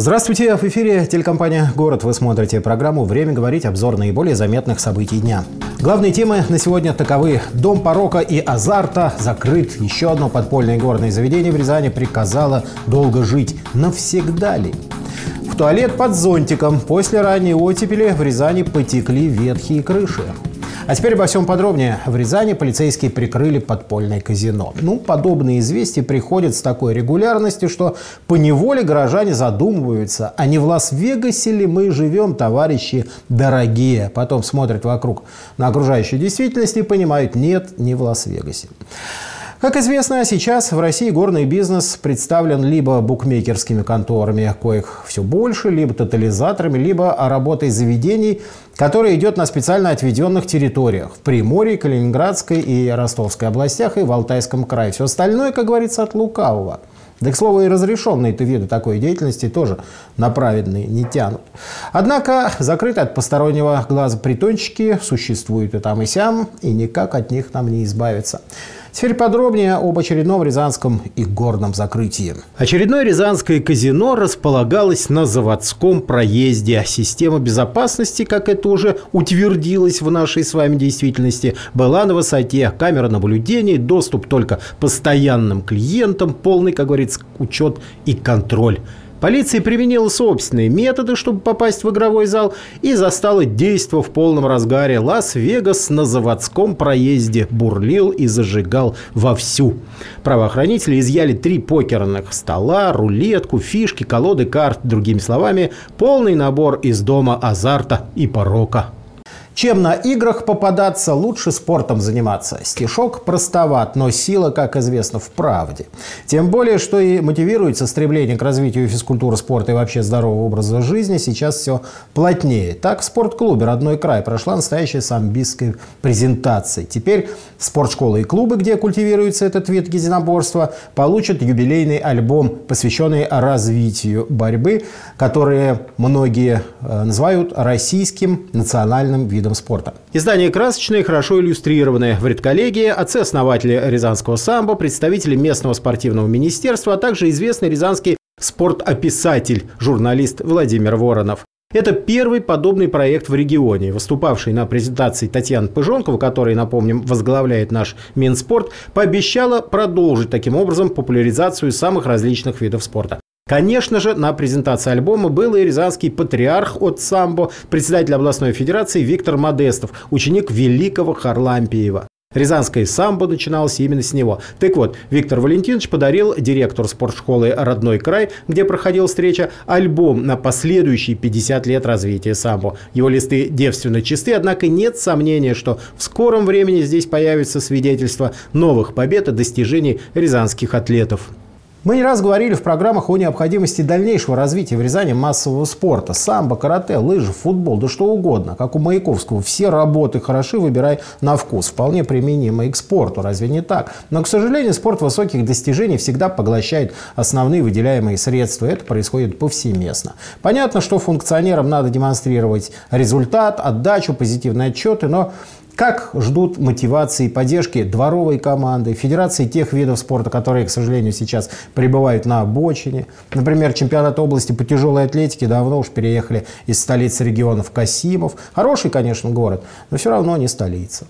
Здравствуйте, в эфире телекомпания «Город». Вы смотрите программу «Время говорить» обзор наиболее заметных событий дня. Главные темы на сегодня таковы. Дом порока и азарта закрыт. Еще одно подпольное горное заведение в Рязани приказало долго жить. Навсегда ли? В туалет под зонтиком. После ранней оттепели в Рязани потекли ветхие крыши. А теперь обо всем подробнее. В Рязани полицейские прикрыли подпольное казино. Ну, подобные известия приходят с такой регулярностью, что по неволе горожане задумываются, а не в Лас-Вегасе ли мы живем, товарищи дорогие. Потом смотрят вокруг на окружающую действительность и понимают, нет, не в Лас-Вегасе. Как известно, сейчас в России горный бизнес представлен либо букмекерскими конторами, коих все больше, либо тотализаторами, либо работой заведений, которая идет на специально отведенных территориях в Приморье, Калининградской и Ростовской областях и в Алтайском крае. Все остальное, как говорится, от лукавого. Да, к слову, и разрешенные-то виды такой деятельности тоже на не тянут. Однако закрытые от постороннего глаза притончики существуют и там, и сям, и никак от них нам не избавиться. Теперь подробнее об очередном рязанском и горном закрытии. Очередное рязанское казино располагалось на заводском проезде. Система безопасности, как это уже утвердилось в нашей с вами действительности, была на высоте. Камера наблюдения, доступ только постоянным клиентам, полный, как говорится, учет и контроль. Полиция применила собственные методы, чтобы попасть в игровой зал, и застала действо в полном разгаре. Лас-Вегас на заводском проезде бурлил и зажигал вовсю. Правоохранители изъяли три покерных стола, рулетку, фишки, колоды карт, другими словами, полный набор из дома азарта и порока. Чем на играх попадаться, лучше спортом заниматься. Стишок простоват, но сила, как известно, в правде. Тем более, что и мотивируется стремление к развитию физкультуры, спорта и вообще здорового образа жизни сейчас все плотнее. Так в спортклубе «Родной край» прошла настоящая самбистская презентация. Теперь спортшколы и клубы, где культивируется этот вид единоборства, получат юбилейный альбом, посвященный развитию борьбы, которые многие э, называют российским национальным видом видом спорта. Издание красочное, хорошо иллюстрированное. В редколлегии отцы-основатели Рязанского самбо, представители местного спортивного министерства, а также известный рязанский спортописатель, журналист Владимир Воронов. Это первый подобный проект в регионе. Выступавший на презентации Татьяна Пыжонкова, которая, напомним, возглавляет наш Минспорт, пообещала продолжить таким образом популяризацию самых различных видов спорта. Конечно же, на презентации альбома был и рязанский патриарх от самбо, председатель областной федерации Виктор Модестов, ученик великого Харлампиева. Рязанское самбо начиналось именно с него. Так вот, Виктор Валентинович подарил директору спортшколы «Родной край», где проходила встреча, альбом на последующие 50 лет развития самбо. Его листы девственно чисты, однако нет сомнения, что в скором времени здесь появится свидетельство новых побед и достижений рязанских атлетов. Мы не раз говорили в программах о необходимости дальнейшего развития в Рязани массового спорта. Самбо, карате, лыжи, футбол, да что угодно. Как у Маяковского, все работы хороши, выбирай на вкус. Вполне применимо и к спорту, разве не так? Но, к сожалению, спорт высоких достижений всегда поглощает основные выделяемые средства. Это происходит повсеместно. Понятно, что функционерам надо демонстрировать результат, отдачу, позитивные отчеты, но как ждут мотивации и поддержки дворовой команды, федерации тех видов спорта, которые, к сожалению, сейчас пребывают на обочине. Например, чемпионат области по тяжелой атлетике давно уж переехали из столицы регионов Касимов. Хороший, конечно, город, но все равно не столица.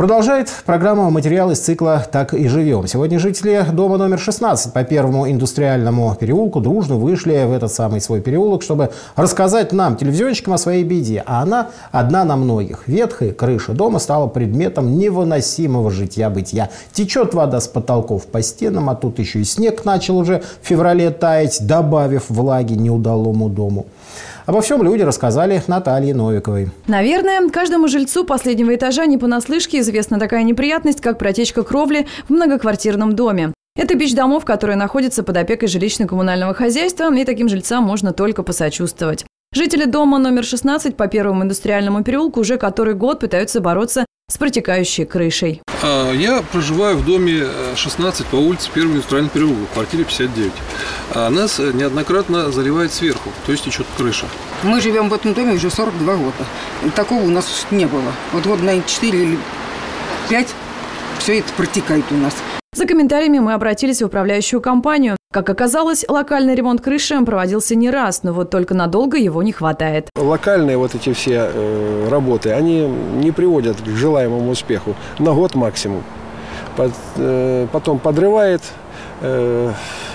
Продолжает программа материал из цикла «Так и живем». Сегодня жители дома номер 16 по первому индустриальному переулку дружно вышли в этот самый свой переулок, чтобы рассказать нам, телевизионщикам, о своей беде. А она одна на многих. Ветхая крыша дома стала предметом невыносимого житья-бытия. Течет вода с потолков по стенам, а тут еще и снег начал уже в феврале таять, добавив влаги неудалому дому. Обо всем люди рассказали Наталье Новиковой. Наверное, каждому жильцу последнего этажа не понаслышке известна такая неприятность, как протечка кровли в многоквартирном доме. Это бич домов, которые находятся под опекой жилищно-коммунального хозяйства, и таким жильцам можно только посочувствовать. Жители дома номер 16 по первому индустриальному переулку уже который год пытаются бороться с протекающей крышей. А, я проживаю в доме 16 по улице 1 индустриальный переулок, в квартире 59. А нас неоднократно заливает сверху, то есть течет крыша. Мы живем в этом доме уже 42 года. Такого у нас не было. Вот год, наверное, 4 или 5 все это протекает у нас. За комментариями мы обратились в управляющую компанию. Как оказалось, локальный ремонт крыши проводился не раз, но вот только надолго его не хватает. Локальные вот эти все э, работы, они не приводят к желаемому успеху. На год максимум. Под, э, потом подрывает, э,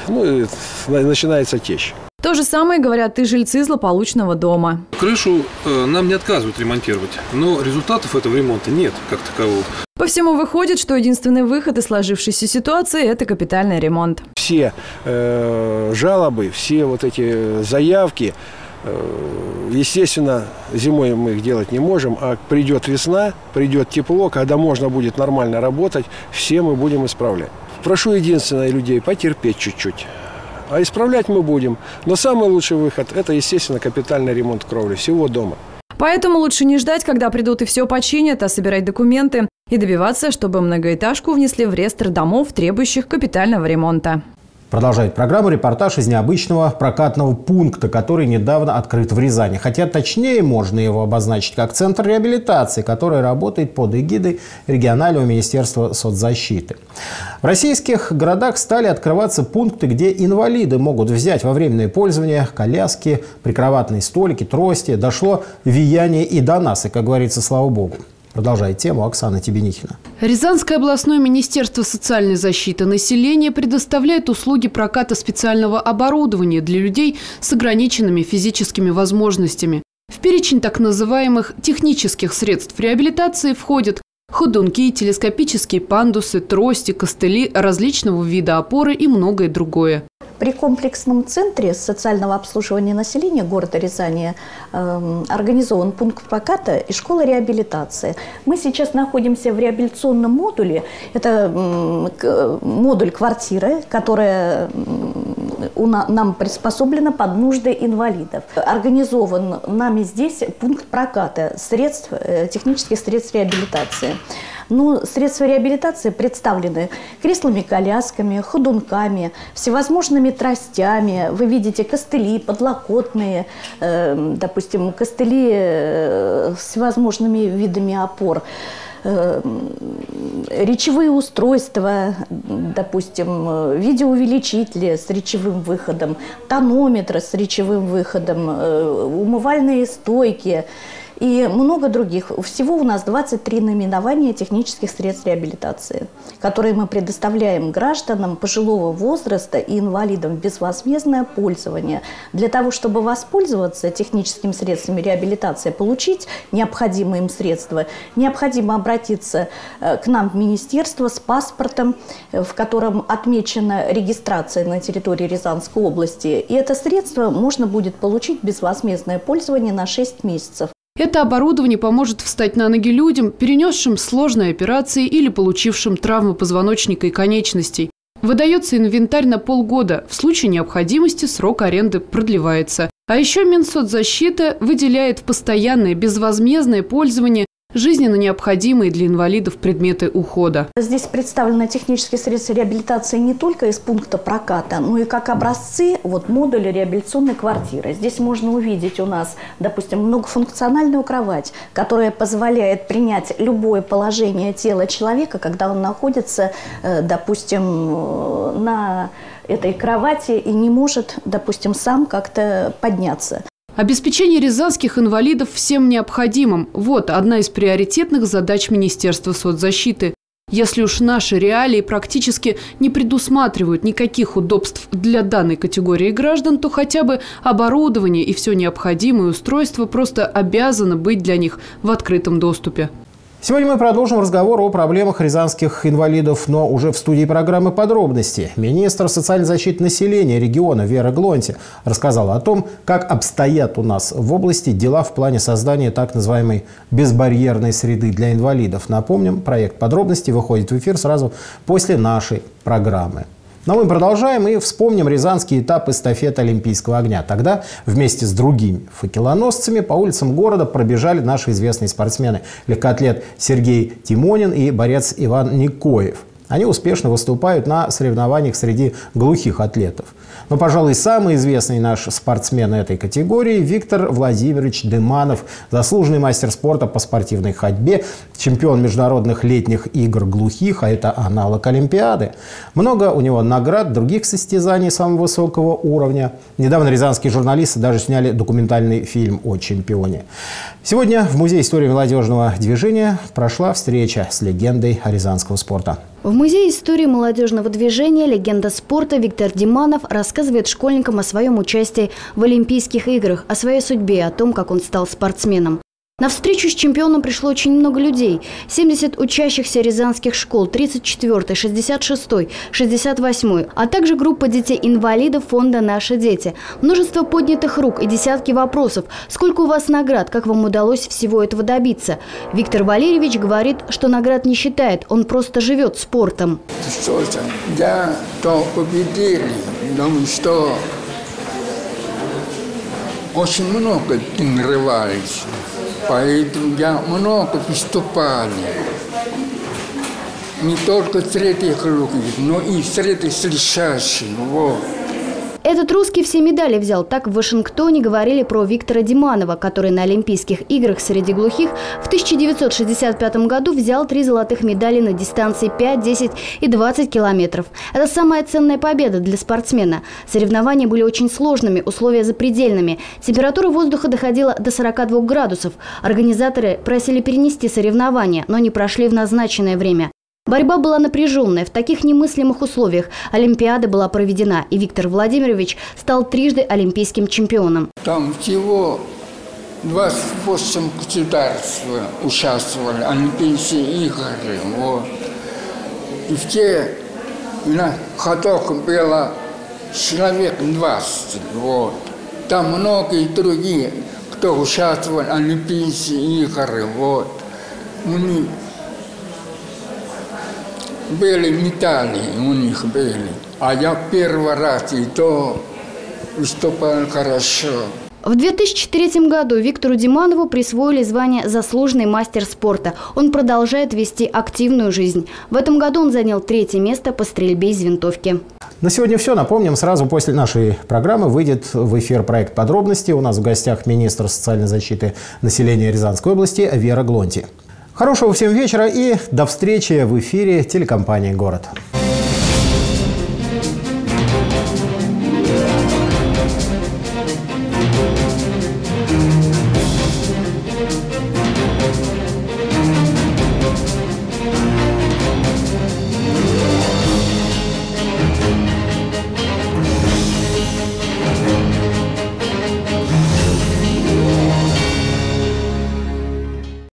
ну и начинается течь. То же самое говорят и жильцы злополучного дома. Крышу э, нам не отказывают ремонтировать, но результатов этого ремонта нет как такового. По всему выходит, что единственный выход из сложившейся ситуации – это капитальный ремонт. Все э, жалобы, все вот эти заявки, э, естественно, зимой мы их делать не можем, а придет весна, придет тепло, когда можно будет нормально работать, все мы будем исправлять. Прошу единственное людей потерпеть чуть-чуть. А исправлять мы будем. Но самый лучший выход – это, естественно, капитальный ремонт кровли всего дома. Поэтому лучше не ждать, когда придут и все починят, а собирать документы и добиваться, чтобы многоэтажку внесли в реестр домов, требующих капитального ремонта. Продолжает программу репортаж из необычного прокатного пункта, который недавно открыт в Рязани. Хотя точнее можно его обозначить как центр реабилитации, который работает под эгидой регионального министерства соцзащиты. В российских городах стали открываться пункты, где инвалиды могут взять во временное пользование коляски, прикроватные столики, трости. Дошло влияние и до нас, и, как говорится, слава богу. Продолжает тему Оксана Тебенихина. Рязанское областное министерство социальной защиты населения предоставляет услуги проката специального оборудования для людей с ограниченными физическими возможностями. В перечень так называемых технических средств реабилитации входят ходунки, телескопические пандусы, трости, костыли, различного вида опоры и многое другое. При комплексном центре социального обслуживания населения города Рязани э, организован пункт проката и школа реабилитации. Мы сейчас находимся в реабилитационном модуле. Это э, модуль квартиры, которая у на, нам приспособлена под нужды инвалидов. Организован нами здесь пункт проката средств, э, технических средств реабилитации. Ну, средства реабилитации представлены креслами-колясками, ходунками, всевозможными тростями. Вы видите костыли, подлокотные, э, допустим, костыли э, с всевозможными видами опор э, речевые устройства, допустим, видеоувеличители с речевым выходом, тонометры с речевым выходом, умывальные стойки – и много других. Всего у нас 23 наименования технических средств реабилитации, которые мы предоставляем гражданам пожилого возраста и инвалидам в безвозмездное пользование. Для того, чтобы воспользоваться техническими средствами реабилитации, получить необходимые им средства, необходимо обратиться э, к нам в министерство с паспортом, э, в котором отмечена регистрация на территории Рязанской области. И это средство можно будет получить безвозмездное пользование на 6 месяцев. Это оборудование поможет встать на ноги людям, перенесшим сложные операции или получившим травмы позвоночника и конечностей. Выдается инвентарь на полгода. В случае необходимости срок аренды продлевается. А еще Минсоцзащита выделяет в постоянное безвозмездное пользование жизненно необходимые для инвалидов предметы ухода. Здесь представлены технические средства реабилитации не только из пункта проката, но и как образцы вот, модуля реабилитационной квартиры. Здесь можно увидеть у нас, допустим, многофункциональную кровать, которая позволяет принять любое положение тела человека, когда он находится, э, допустим, э, на этой кровати и не может, допустим, сам как-то подняться. Обеспечение рязанских инвалидов всем необходимым – вот одна из приоритетных задач Министерства соцзащиты. Если уж наши реалии практически не предусматривают никаких удобств для данной категории граждан, то хотя бы оборудование и все необходимое устройство просто обязано быть для них в открытом доступе. Сегодня мы продолжим разговор о проблемах рязанских инвалидов, но уже в студии программы «Подробности». Министр социальной защиты населения региона Вера Глонти рассказала о том, как обстоят у нас в области дела в плане создания так называемой безбарьерной среды для инвалидов. Напомним, проект «Подробности» выходит в эфир сразу после нашей программы. Но мы продолжаем и вспомним рязанский этап эстафеты Олимпийского огня. Тогда вместе с другими факелоносцами по улицам города пробежали наши известные спортсмены. Легкоатлет Сергей Тимонин и борец Иван Никоев. Они успешно выступают на соревнованиях среди глухих атлетов. Но, пожалуй, самый известный наш спортсмен этой категории – Виктор Владимирович Дыманов, заслуженный мастер спорта по спортивной ходьбе, чемпион международных летних игр глухих, а это аналог Олимпиады. Много у него наград, других состязаний самого высокого уровня. Недавно рязанские журналисты даже сняли документальный фильм о чемпионе. Сегодня в Музее истории молодежного движения прошла встреча с легендой рязанского спорта. В Музее истории молодежного движения «Легенда спорта» Виктор Диманов рассказывает школьникам о своем участии в Олимпийских играх, о своей судьбе, о том, как он стал спортсменом. На встречу с чемпионом пришло очень много людей. 70 учащихся рязанских школ, 34-й, 66-й, 68-й, а также группа детей-инвалидов фонда «Наши дети». Множество поднятых рук и десятки вопросов. Сколько у вас наград? Как вам удалось всего этого добиться? Виктор Валерьевич говорит, что наград не считает, он просто живет спортом. Что я то победили, потому что очень много тренировались. Поэтому я много выступал. Не только среди глухих, но и среди слышащих. Вот. Этот русский все медали взял. Так в Вашингтоне говорили про Виктора Диманова, который на Олимпийских играх среди глухих в 1965 году взял три золотых медали на дистанции 5, 10 и 20 километров. Это самая ценная победа для спортсмена. Соревнования были очень сложными, условия запредельными. Температура воздуха доходила до 42 градусов. Организаторы просили перенести соревнования, но не прошли в назначенное время. Борьба была напряженная. В таких немыслимых условиях Олимпиада была проведена, и Виктор Владимирович стал трижды олимпийским чемпионом. Там всего 28 государств участвовали в Олимпийские игры. Вот. И все на ходах было человек 20. Вот. Там многие другие, кто участвовал в Олимпийские игры. Вот. У них были медали у них были. А я первый раз и то выступал хорошо. В 2003 году Виктору Диманову присвоили звание «Заслуженный мастер спорта». Он продолжает вести активную жизнь. В этом году он занял третье место по стрельбе из винтовки. На сегодня все. Напомним, сразу после нашей программы выйдет в эфир проект «Подробности». У нас в гостях министр социальной защиты населения Рязанской области Вера Глонти. Хорошего всем вечера и до встречи в эфире телекомпании «Город».